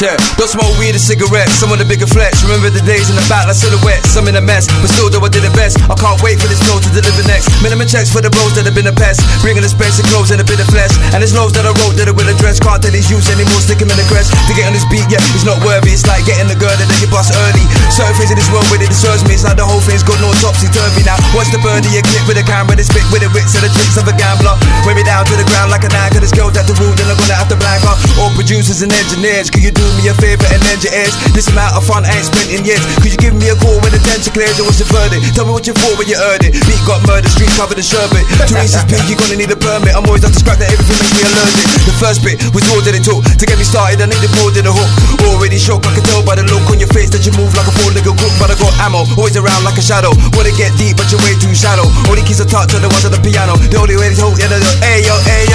Yeah, don't smoke weed or cigarettes. Some of the bigger flex. Remember the days in the back like silhouettes. Some in a mess, but still though I did the best. I can't wait for this flow to deliver next. Minimum checks for the bros that have been a pest. Bringing the space and clothes and a bit of flesh. And there's loads that I wrote that I will address. Can't tell these youths anymore. Stick 'em in the crest. To get on this beat, yeah, it's not worthy. It's like getting the girl that you bust early. Certain things in this world where it deserves me. It's like the whole thing's got no topsy turvy now. Watch the birdie, a clip with a camera, they spit with the wits and the tricks of a gambler. Wear me down to the ground like a nine, cause there's girls at the rule, then I'm gonna have to blank her. All producers and engineers, could you do me a favor and lend your ears? This amount of fun I ain't spent in years. Could you give me a call when the tension clears? Yo, what's your verdict? Tell me what you thought when you heard it. Beat got murdered, street covered in sherbet. Teresa's pig, you're gonna need a permit. I'm always have to scrap that everything makes me allergic. The first bit was all that it took to get me started. I needed more than a hook. Already shook, I can tell by the look on your face that you move like a four legged crook. But I got ammo, always around like a shadow. Wanna get deep, but you're way too shallow. Only keys I touch are the ones on the piano. The only way to hold, yeah, the hey yo, hey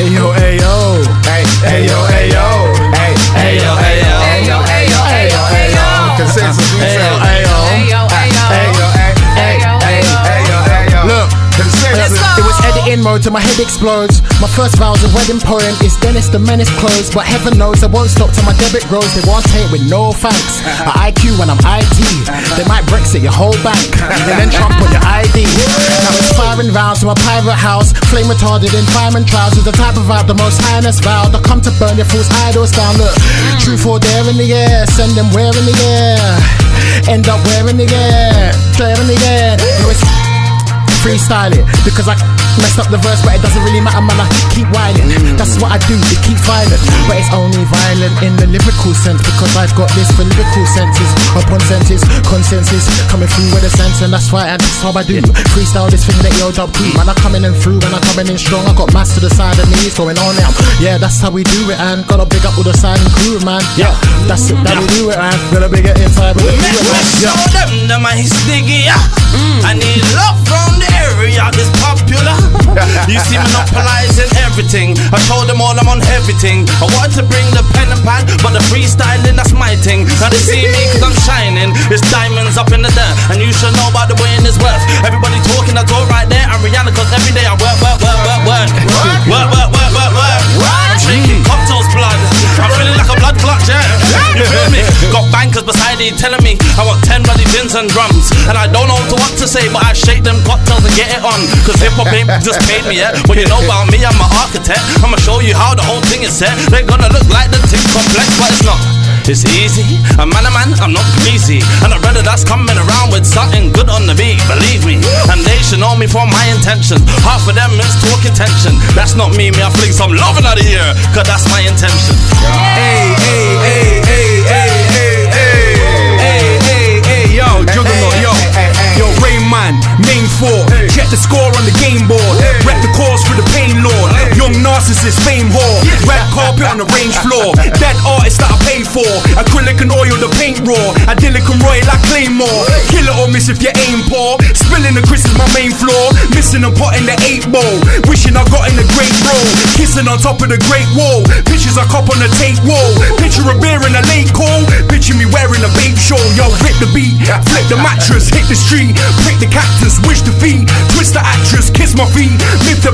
Ayo, ayo. Hey, ayo, ayo. Hey, ayo, ayo. Ayo, ayo, ayo. Ayo, ayo, ayo. Consensus, we say. Ayo, ayo. Mode till my head explodes. My first vows a wedding poem is Dennis the Menace closed. But heaven knows I won't stop till my debit grows. They want it with no thanks. A IQ when I'm IT. They might Brexit your whole bank. And then Trump on your ID. Now it's firing rounds to my private house. Flame retarded in fireman trousers. The type of vibe the most highness vowed. I come to burn your fool's idols down. Look, truth or dare in the air. Send them where in the air. End up in the air. There in the air. No, freestyle it because I messed up the verse, but it doesn't really matter, man. I keep whining. Mm. That's what I do, it keep violent, but it's only violent in the lyrical sense because I've got this for lyrical senses upon senses, consensus coming through with a sense, and that's why and that's how I do. Freestyle this thing that yo dub crew, man. I'm coming in through and I'm coming in strong. I got mass to the side of me, it's going on now. Yeah, that's how we do it, and gotta big up all the silent crew, man. Yeah, that's it, that we do it, man. Gotta big it inside, but we do Make it, me man. show Yeah. them that my sticky. yeah. Mm. I need love you see monopolizing everything. I told them all I'm on everything. I wanted to bring the pen and pad, but the freestyling, that's my thing. Now they see me cause I'm shining. It's diamonds up in the dirt, and you should know about the way in this worth. Everybody talking, I go right there. I'm Rihanna cause every day I work, work, work, work, work. Work, work, work, work, work. I'm drinking cocktails blood. I'm feeling like a blood clot, yeah. You feel me? Got bankers beside me telling me I want 10 bloody gins and drums. And I don't know what to say, but I shake them cocktails get it on. Cause hip hop ain't just paid me yet. What you know about me, I'm an architect. I'ma show you how the whole thing is set. They're gonna look like the thing complex, but it's not. It's easy. A man, a man, I'm not greasy. And a brother that's coming around with something good on the beat, believe me. And they should know me for my intentions. Half of them is talking tension. That's not me, me, I fling some loving out of here. Cause that's my intention. Hey, hey, hey, hey, hey, the score on the game board, rep the cause for the pain lord, young narcissist, fame whore, red carpet on the range floor, dead artist that I pay for, acrylic and oil the paint raw, idyllic and royal like Claymore, kill it or miss if you aim poor, spilling the Chris is my main floor, missing a pot in the eight bowl, wishing I got in the great roll, kissing on top of the great wall, pictures I cop on the tape wall, picture a beer in a late call, picture me wearing a babe show, yo, rip the beat, flip the mattress, hit the street, prick the cactus, wish the feet, twist the actress, kiss my feet, lift the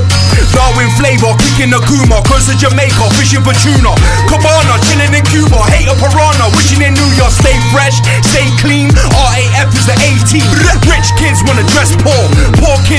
Darwin flavor, kicking the Kuma, coast of Jamaica, fishing for tuna, Cabana, chilling in Cuba, hate a piranha, wishing in New York, stay fresh, stay clean, RAF is the A team, rich kids wanna dress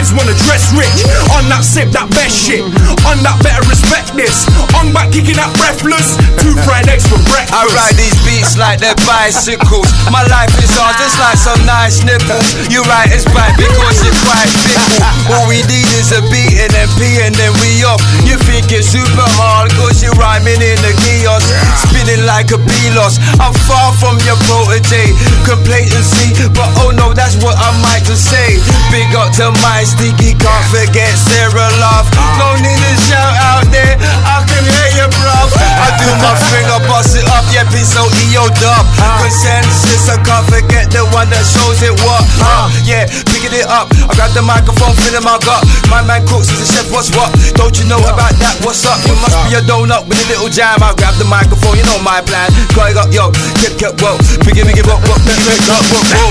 poor wanna dress rich, on that sip, that best shit, on that better respect this, on back kicking that breathless, two fried eggs for breakfast. I ride these beats like they're bicycles, my life is hard, just like some nice nipples, you right, it's right because you're quite fickle, all we need is a beat and then P and then we off, you think it's super hard cause you're rhyming in the kiosk, spinning like a B-loss, I'm far from your protege, complacency, but oh no, that's what I might just say, big up to my sticky, can't forget Sarah Love, no need to shout out there, I can hear you bruv, I do my thing, I bust it up, yeah, be so EO dub, consensus, I can't forget the one that shows it what, uh, yeah, picking it up, I grab the microphone, filling my gut, my man cooks as a chef, what's what, don't you know about that, what's up, you must be a donut with a little jam, I grab the microphone, you know my plan, got it up, yo, kip, kip, whoa, biggie, biggie, whoa, whoa, biggie, biggie, whoa, whoa,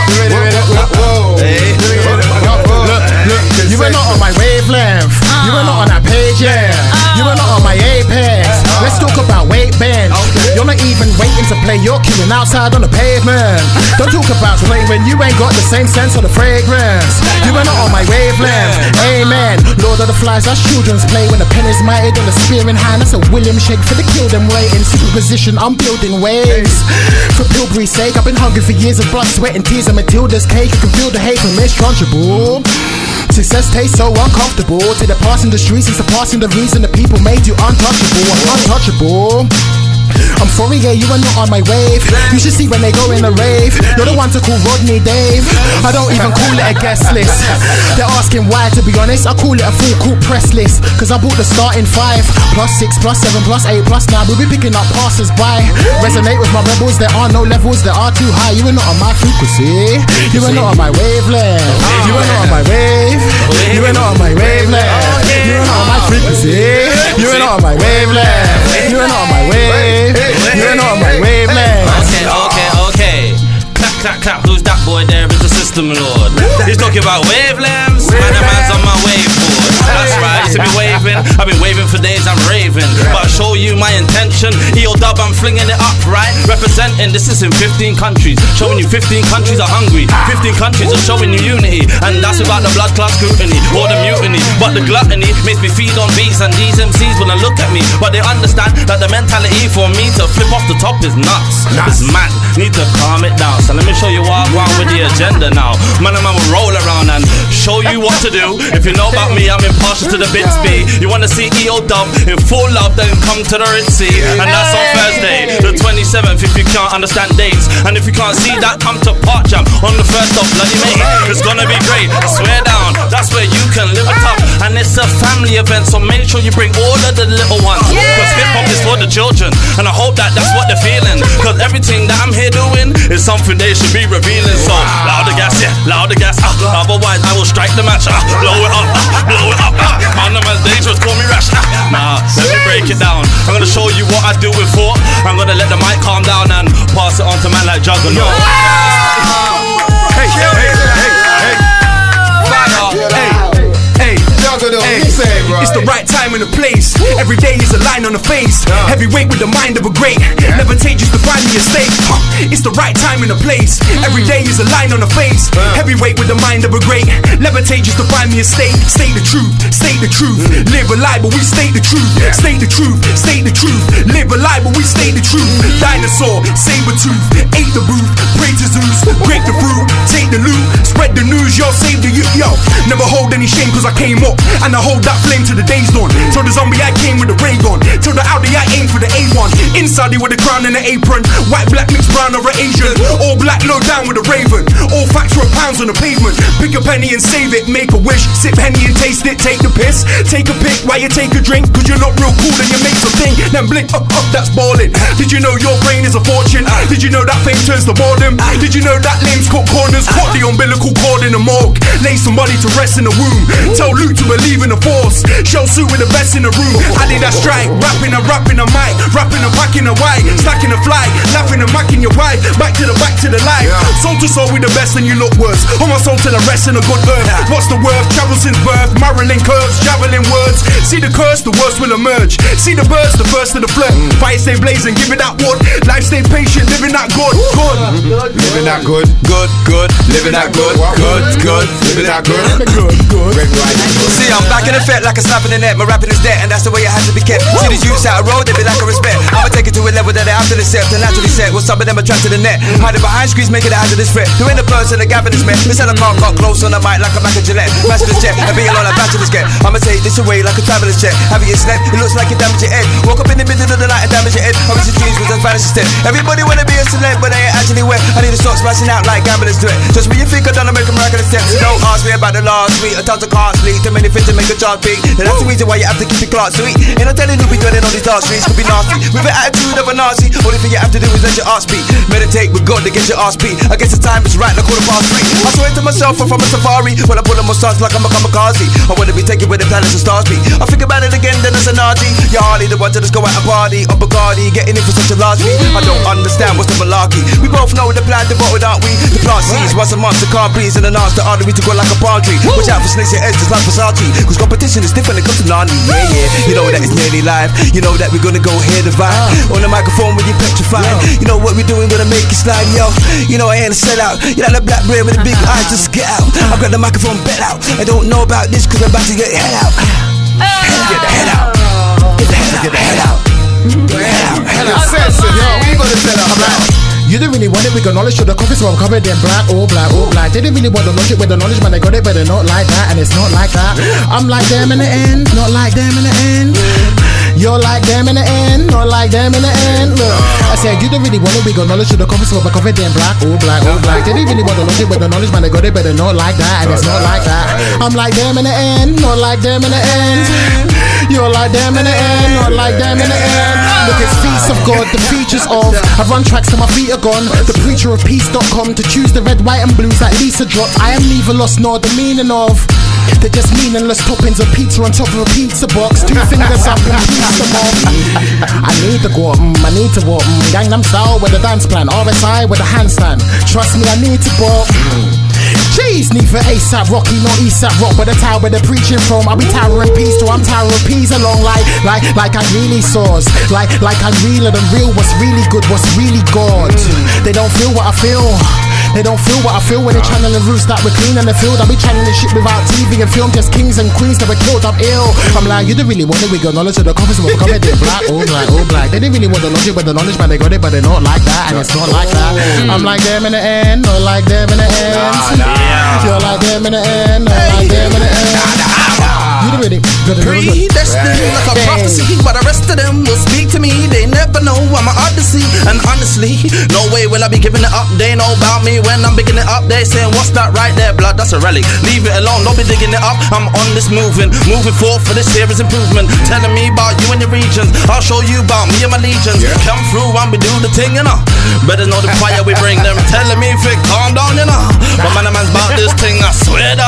Wait a minute, whoa. You were not on my wavelength. You were not on that page, yeah. You were not on my apex. Let's talk about weight not even waiting to play, you're queuing outside on the pavement. Don't talk about playing when you ain't got the same sense of the fragrance. You are not on my wavelength. Amen. Lord of the Flies, that's children's play when the pen is mighted and the spear in hand. That's a William Shake for the kill them waiting. Superposition, I'm building waves. For Pillsbury's sake, I've been hungry for years of blood, sweat, and tears. And Matilda's cake, you can feel the hate from Miss Trunchbull. Success tastes so uncomfortable. To the passing the streets, it's the passing the reason the people made you untouchable. Untouchable. I'm sorry, yeah, you are not on my wave. You should see when they go in the rave. You're the one to call Rodney Dave. I don't even call it a guest list. They're asking why, to be honest. I call it a full court press list. Cause I bought the starting five. Plus six, plus seven, plus eight, plus nine. We'll be picking up passers by. Resonate with my rebels. There are no levels that are too high. You are not on my frequency. You are not on my wavelength. You are not on my wave. You are not on my wavelength. You are not on my frequency. You are not on my wavelength. You are not on my. You are not on my wavelength. Okay, okay, okay. Clap, clap, clap. Who's that boy there? It's the system lord. He's talking about wavelengths. Man, that man's on my waveboard. That's right. I used to be waving. I've been waving for days. I'm raving. But I show you my intention. EO dub, I'm flinging it up, right? Representing. This is in 15 countries. Showing you 15 countries are hungry. 15 countries are showing you unity. And that's without the blood clot scrutiny or the mutiny. But the gluttony makes me feed on beats. And these MCs wanna look at me. But they understand that the mentality for me to flip off the top is nuts. It's mad. Need to calm it down. So let me show you what I want with the agenda now. Man, I'm gonna roll around and show you what to do. If you know about me, I'm impartial to the bits B. You wanna see EO dub in full love, then come to the Ritzy. And that's on Thursday, the 27th, if you can't understand dates. And if you can't see that, come to Part Jam on the first of bloody May. It's gonna be great. I swear down, that's where you can live it up. And it's a family event, so make sure you bring all of the little ones. Cause hip hop is for the children. And I hope that that's what they're feeling. Cause everything that I'm here doing is something they should be revealing. So louder gas, yeah, louder gas. Ah, otherwise, I will strike the match. Ah, blow it up, ah, blow it up. Ah, break it down. I'm gonna show you what I do it for. I'm gonna let the mic calm down and pass it on to man like Juga-Naut. Hey, hey, hey, hey. Fire. Hey, hey. Hey, it's the right time and the place. Every day is a line on the face. Heavyweight with the mind of a great. Levitate just to find me a state. The right time and the place. Every day is a line on the face. Heavyweight with the mind of a great. Levitate just to find me a state. State the truth, state the truth. Live a lie, but we state the truth. State the truth, state the truth. Live a lie, but we state the truth. Dinosaur, saber tooth. Ate the booth, pray to Zeus. Break the fruit, take the loot. Spread the news, yo, save the youth, yo. Never hold any shame cause I came up. And I hold that flame to the day's dawn. So the zombie I came with the ray gun. Till the Audi I aim for the A1. Inside it with a crown and an apron. White, black, mixed brown or an Asian. All black, low down with a raven. All facts for pounds on the pavement. Pick a penny and save it. Make a wish. Sip penny and taste it. Take the piss. Take a pic while you take a drink. Cause you're not real cool and you make something. Then blink up, up, that's balling. Did you know your brain is a fortune? Did you know that fame turns to boredom? Did you know that limbs cut corners? Caught the umbilical cord in the morgue. Lay somebody to rest in the womb. Tell Luke to believe in the force. Show suit with the best in the room. I did that strike. Rapping and rapping a mic. Rapping and packing a white. Stacking a fly. Laughing and macking your wife. Back to the back to the light. Soul to soul with the best and you look worse. On my soul to the rest in a good earth. What's the worth? Travel since birth. Marilyn curves. Javelin words. See the curse, the worst will emerge. See the birds, the first of the flirt. Mm. Fire stay blazing. Give it that wood. Life stay patient. Living that good. Good. Living that good, good, good. Living that good, good, good. Living that good, good, good. Red Riding See, I'm back in effect like a slap in the net. My rapping is dead, and that's the way it has to be kept. See these youths out the road, they be like a respect. I'ma take it to a level that they have to accept and naturally set. Well, some of them attracted to the net. Hiding behind screens, making it hazardous threat. Doing the person that gathering this man. They said I can't got close on the mic like a Mac and Gillette. Master this jet, and being on a bachelor's get. I'ma take this away like a traveler's jet. Having you snap, it looks like you damage your head. Woke up in the middle of the night and damage your head. I wish your dreams was as vanish instead. Everybody wanna be a celeb, but they ain't actually wet. I need to start smashing out like gamblers do it. Just when you think I done American miraculous steps, don't ask me about the last week. A tons of can't sleep, too many things to make a chart beat. And that's the reason why you have to keep your clock sweet. And I'm telling you, be dwelling on these dark streets could be nasty. With an attitude of a Nazi, only thing you have to do is let your ass beat. Meditate with God to get your ass beat. I guess the time is right, like quarter past three. I swear to myself, I'm from a safari. When I pull on my stars like I'm a kamikaze. I wanna be taken where the planets and stars be. I think about it again, then it's a Nazi. You're hardly the one to just go out and party. Or Bacardi, getting in for such a large fee. I don't understand what's the malarkey. We both know the plan devoted, aren't we? The sees once a month, the can't breeze and the artery to go like a palm tree. Watch out for snakes and edges just like Versace. Cause competition is different, it comes to Nani. Yeah, yeah. You know that it's nearly live. You know that we're gonna go hear the vibe. Uh. On the microphone with you petrified. You know what we're doing, gonna make it slide, yo. You know I ain't a sellout. You like the black bread with the big uh-huh. eyes, just get out. I've got the microphone bet out. I don't know about this cause I'm about to get head out. Get the head out. Get the head out. Get the head out. Head out. Senses, yo. We gotta set up now. You didn't really want it, we got knowledge, so the coffee's well covered in black, all oh, black, all oh, black. They didn't really want the logic with the knowledge, man, they got it, but they're not like that, and it's not like that. I'm like them in the end, not like them in the end. Them in the end, not like them in the end. Look, I said you don't really want it, we got knowledge, so the coffee's well covered in black, all black, all black. They didn't really want the logic with the knowledge, man, they got it, but they're not like that, and it's not like that. I'm like them in the end, not like them in the end. You're like them in the end, not like them in the end. Look, it's feats of God, the features of. I run tracks till my feet are gone. The preacher of peace.com to choose the red, white, and blues that Lisa dropped. I am neither lost nor the meaning of. They're just meaningless toppings of pizza on top of a pizza box. Two fingers up and piece them. I need to go, mm, I need to walk. Mm, Gangnam style with a dance plan. RSI with a handstand. Trust me, I need to walk. Jeez, need for ASAP Rocky, not ASAP Rock, but the tower where they're preaching from. I'll be towering peace till I'm towering peas along like, like, like I really soars. Like, like I'm realer than real. What's really good, what's really God. They don't feel what I feel. They don't feel what I feel when they're channeling roots that we're clean in the field. I'll be channeling shit without TV and film, just kings and queens that were killed. I'm ill. I'm like, you didn't really want it. We got knowledge of the we're covered in black, all black, all black. They didn't really want the logic, but the knowledge, man, they got it, but they're not like that, and it's not like that. Oh. I'm like them in the end, not like them in the end. You're like them in the end, not like them in the end. You didn't really Predestined like a prophecy, but the rest of them I'm an odyssey, and honestly, no way will I be giving it up. They know about me when I'm picking it up. They saying, What's that right there, blood? That's a relic. Leave it alone, don't be digging it up. I'm on this moving, moving forward for this here is improvement. Telling me about you and your regions, I'll show you about me and my legions. Come through and we do the thing, you know. Better know the fire we bring them. Telling me if it calm down, you know. But man, a man's about this thing, I swear no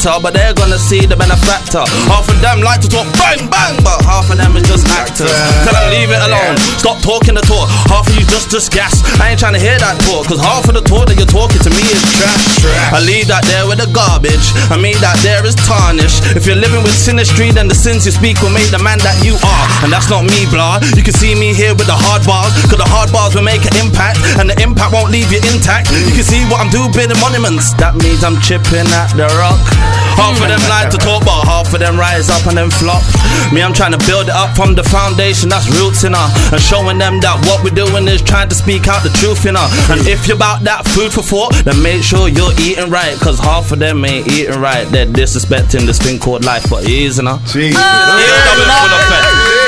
actor, but they're gonna see the benefactor. Half of them like to talk bang bang, but half of them is just actors. Tell them leave it alone, stop talking the talk. Half of you just just gas. I ain't trying to hear that talk, cause half of the talk that you're talking to me is trash. I leave that there with the garbage. I mean that there is tarnish. If you're living with sinistry, then the sins you speak will make the man that you are. And that's not me, blood. You can see me here with the hard bars, cause the hard bars will make an impact, and the impact won't leave you intact. You can see what I'm doing, building monuments. That means I'm chipping at the rock. Half of them like to talk, but half of them rise up and then flop. Me, I'm trying to build it up from the foundation that's roots in her, and showing them that what we're doing is trying to speak out the truth in her. And if you're about that food for thought, then make sure you're eating right, cause half of them ain't eating right. They're disrespecting this thing called life, but you know. Jesus. Yeah,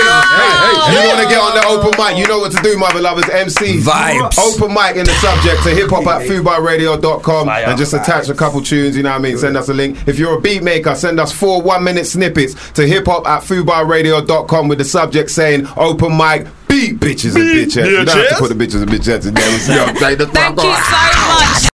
get on the open mic? You know what to do, mother lovers. MC Vibes. Open mic in the subject to hip hop at fubarradio.com and just attach a couple tunes. You know what I mean? Send us a link. If you're a beat maker, send us four one minute snippets to hip hop at fubarradio.com with the subject saying open mic. Beat bitches and bitches. You don't have to put the bitches and bitches in there. Yo, take the Thank you off. so